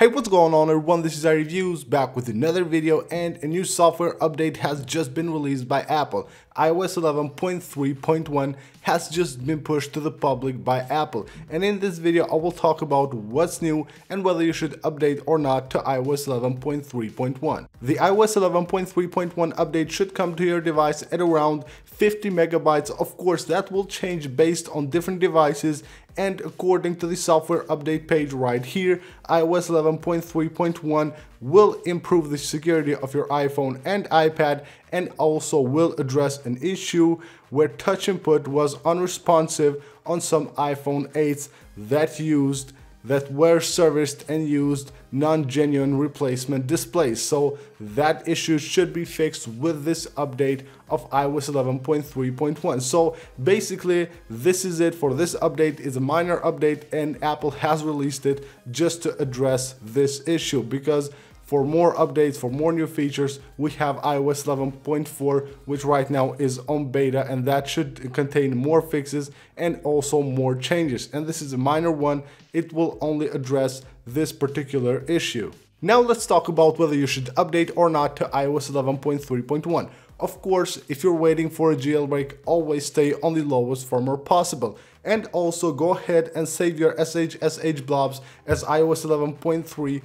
Hey, what's going on everyone? This is iReviews back with another video and a new software update has just been released by Apple. iOS 11.3.1 has just been pushed to the public by Apple and in this video I will talk about what's new and whether you should update or not to iOS 11.3.1. The iOS 11.3.1 update should come to your device at around 50 megabytes. Of course that will change based on different devices and according to the software update page right here, iOS 11.3.1 will improve the security of your iPhone and iPad and also will address an issue where touch input was unresponsive on some iPhone 8s that used that were serviced and used non-genuine replacement displays. So that issue should be fixed with this update of iOS 11.3.1. So basically this is it for this update. It's a minor update and Apple has released it just to address this issue because for more updates, for more new features, we have iOS 11.4, which right now is on beta, and that should contain more fixes and also more changes. And this is a minor one, it will only address this particular issue. Now let's talk about whether you should update or not to iOS 11.3.1. Of course, if you're waiting for a jailbreak, always stay on the lowest firmware possible. And also go ahead and save your SHSH blobs as iOS 11.3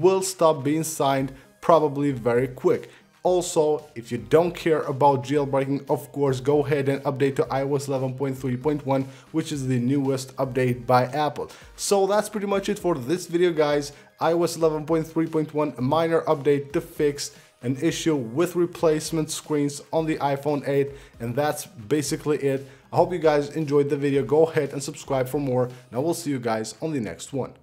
will stop being signed probably very quick. Also, if you don't care about jailbreaking, of course, go ahead and update to iOS 11.3.1, which is the newest update by Apple. So that's pretty much it for this video, guys. iOS 11.3.1, a minor update to fix an issue with replacement screens on the iPhone 8 and that's basically it. I hope you guys enjoyed the video. Go ahead and subscribe for more and I will see you guys on the next one.